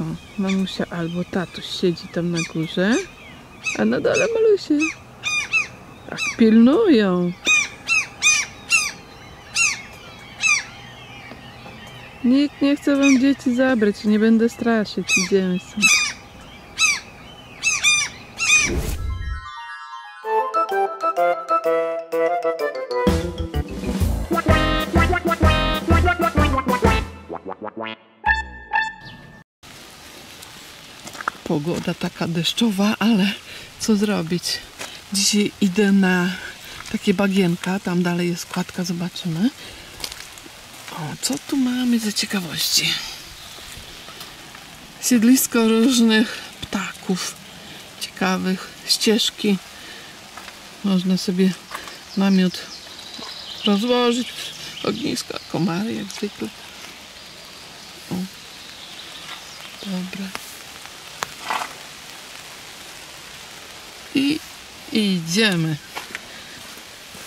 O, mamusia albo tatuś siedzi tam na górze, a na dole malusie. Tak pilnują. Nikt nie chce wam dzieci zabrać, nie będę straszyć. Idziemy stąd. Pogoda taka deszczowa, ale co zrobić? Dzisiaj idę na takie bagienka, tam dalej jest kładka, zobaczymy. O, co tu mamy za ciekawości? Siedlisko różnych ptaków ciekawych, ścieżki. Można sobie namiot rozłożyć, ognisko, komary jak zwykle. O, dobra. I idziemy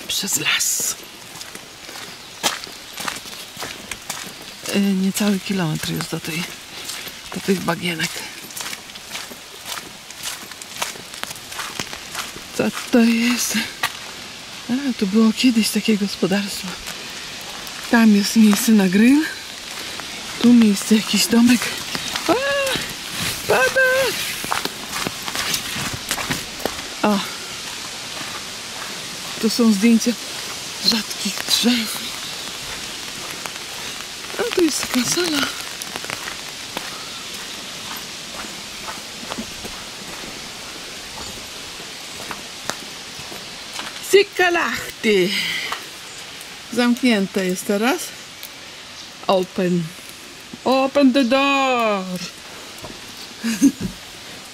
przez las. Y, Niecały kilometr jest do, tej, do tych bagienek. Co to jest? A, to było kiedyś takie gospodarstwo. Tam jest miejsce na grill. Tu miejsce, jakiś domek. A, pada! O! Tu są zdjęcia rzadkich drzew. A tu jest taka sala. Sikalachty. Zamknięte jest teraz. Open. Open the door.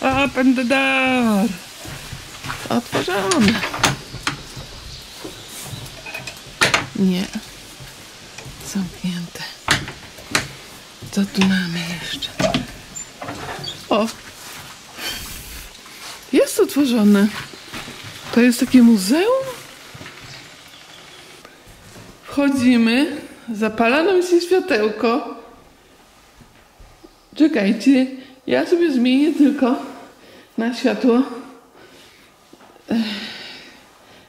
Open the door. Otworzone. Nie. Zamknięte. Co tu mamy jeszcze? O! Jest otworzone. To jest takie muzeum? Wchodzimy. Zapala nam się światełko. Czekajcie. Ja sobie zmienię tylko na światło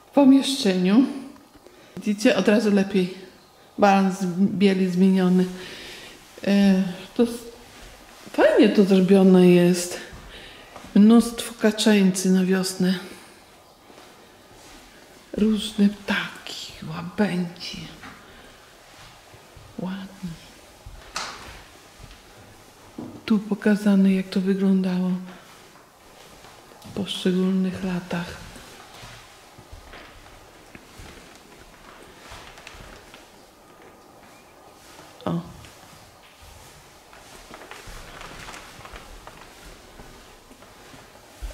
w pomieszczeniu. Widzicie, od razu lepiej. Balans bieli zmieniony. E, to fajnie to zrobione jest. Mnóstwo kaczeńcy na wiosnę. Różne ptaki, łabędzie. Ładnie. Tu pokazane jak to wyglądało w poszczególnych latach. O.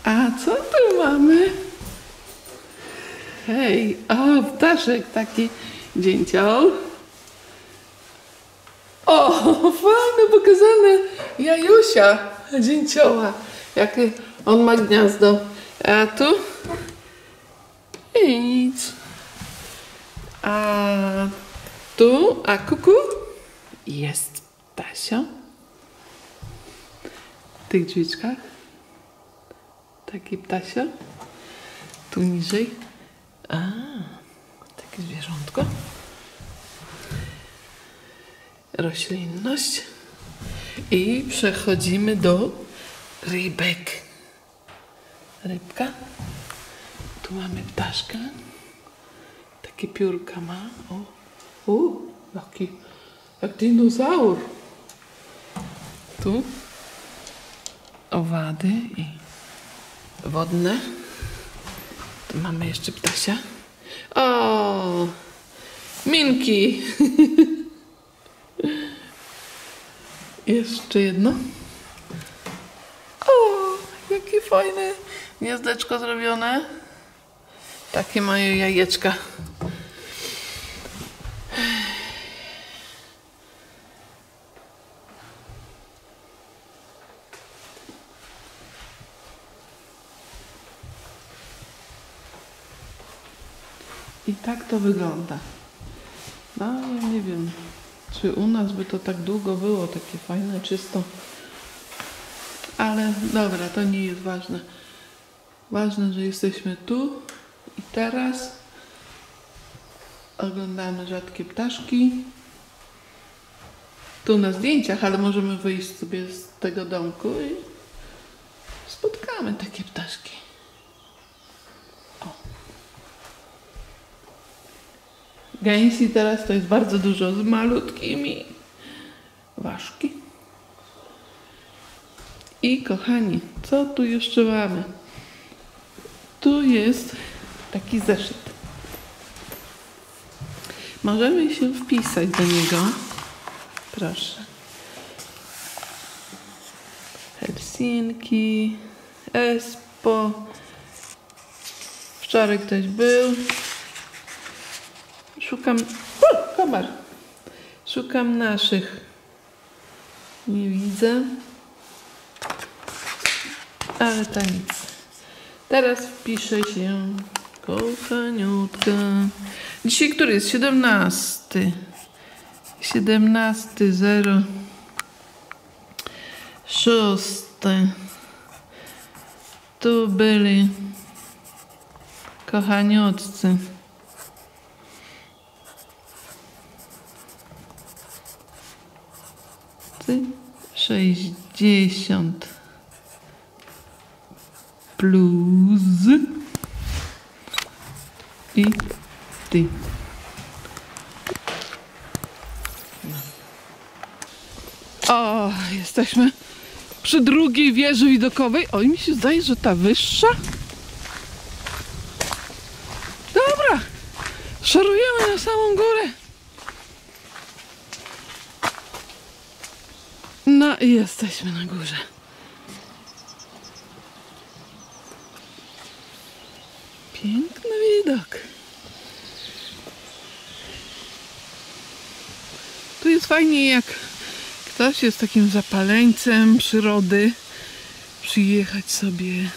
A co tu mamy? Hej, o, ptaszek taki dzięcioł. O, fajne pokazane jajusia dzięcioła. Jakie on ma gniazdo. A tu? Nic. A tu, a kuku? Jest ptasio. W tych drzwiczkach. Taki ptasio. Tu niżej. A, takie zwierzątko. Roślinność. I przechodzimy do rybek. Rybka. Tu mamy ptaszka. Takie piórka ma. O, o jaki, dinozaur. Tu owady i wodne. Tu mamy jeszcze ptasia. O, minki. jeszcze jedno. O, jakie fajne gniazdeczko zrobione. Takie mają jajeczka. I tak to wygląda. No, ja nie wiem, czy u nas by to tak długo było, takie fajne, czysto. Ale dobra, to nie jest ważne. Ważne, że jesteśmy tu i teraz. Oglądamy rzadkie ptaszki. Tu na zdjęciach, ale możemy wyjść sobie z tego domku i spotkamy takie ptaszki. Gęsi teraz to jest bardzo dużo z malutkimi ważki. I kochani, co tu jeszcze mamy? Tu jest taki zeszyt. Możemy się wpisać do niego. Proszę. Helsinki, Espo. Wczoraj ktoś był. Szukam. O, komar. Szukam naszych. Nie widzę. Ale to nic. Teraz wpiszę się. Kochaniutka. Dzisiaj który jest? 17. 17 0 6 Tu byli kochaniutcy. 60 plus i ty. O, jesteśmy przy drugiej wieży widokowej. Oj, mi się zdaje, że ta wyższa. Dobra, szarujemy na samą górę. I jesteśmy na górze. Piękny widok. Tu jest fajnie, jak ktoś jest takim zapaleńcem przyrody, przyjechać sobie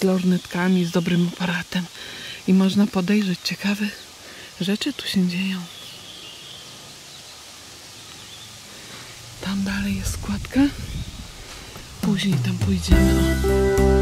z lornetkami, z dobrym aparatem i można podejrzeć ciekawe rzeczy tu się dzieją. Tam dalej jest składka. Później tam pójdziemy.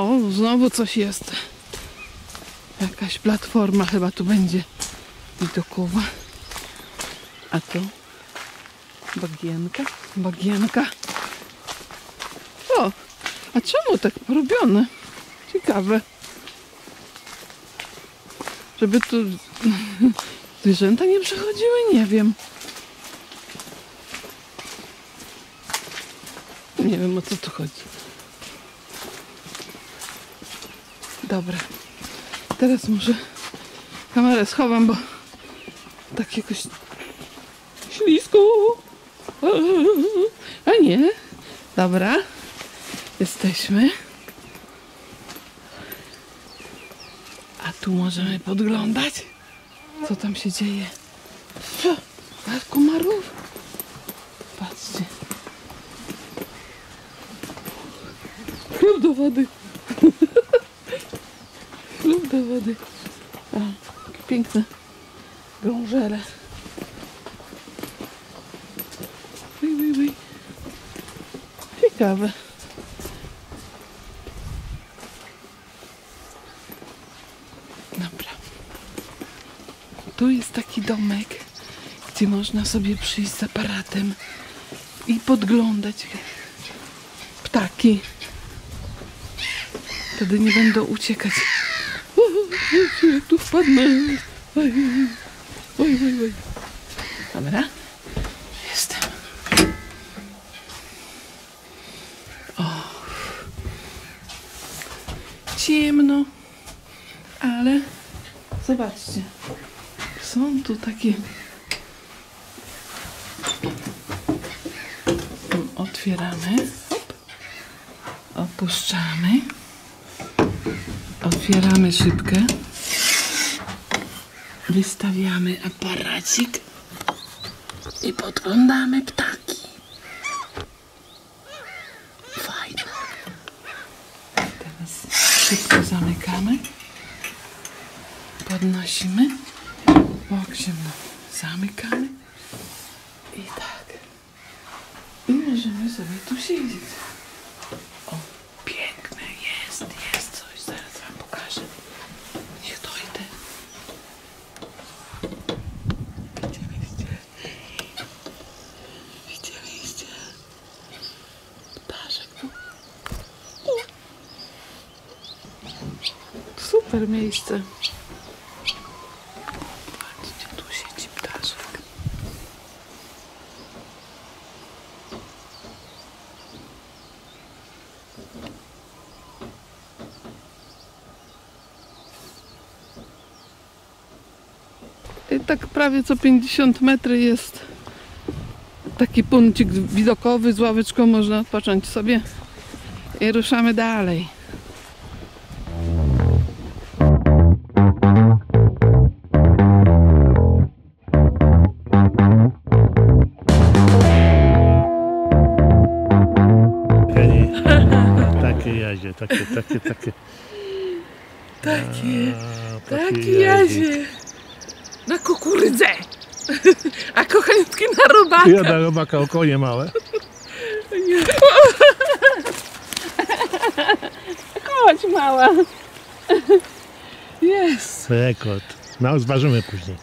O, znowu coś jest. Jakaś platforma chyba tu będzie widokowa. A to bagienka, bagienka. O, a czemu tak porobione? Ciekawe. Żeby tu zwierzęta nie przechodziły? Nie wiem. Nie wiem o co tu chodzi. Dobra. Teraz może kamerę schowam, bo tak jakoś ślisko. A nie. Dobra. Jesteśmy. A tu możemy podglądać, co tam się dzieje. Komarów. Patrzcie. Chlub do wody. Do wody. A, jakie piękne grążele. Ui, ui, ui. Ciekawe. Dobra. Tu jest taki domek, gdzie można sobie przyjść z aparatem i podglądać ptaki. Wtedy nie będą uciekać. Jak tu wpadnę. Oj, oj, oj, oj. Dobra. Jestem. O. Ciemno. Ale zobaczcie. Są tu takie. Otwieramy. Opuszczamy. Otwieramy szybkę. Wystawiamy aparacik i podglądamy ptaki. Fajne. Teraz szybko zamykamy. Podnosimy. Łokciem zamykamy. I tak. I możemy sobie tu siedzieć. O, piękne jest, jest coś. Zaraz wam pokażę. Niech dojdę. Widzieliście? Widzieliście? Ptaszek tu. Super miejsce. Patrzcie, tu siedzi ptaszek. I tak prawie co 50 metry jest taki punkcik widokowy z ławeczką, można odpocząć sobie i ruszamy dalej. Takie, A, takie jazie. Na kukurydzę. A kochaniutki na robaka. Ja na robaka okonie małe. Chodź mała. Jest. Rekord. No, zważymy później.